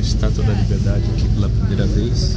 Estátua da Liberdade aqui pela primeira vez.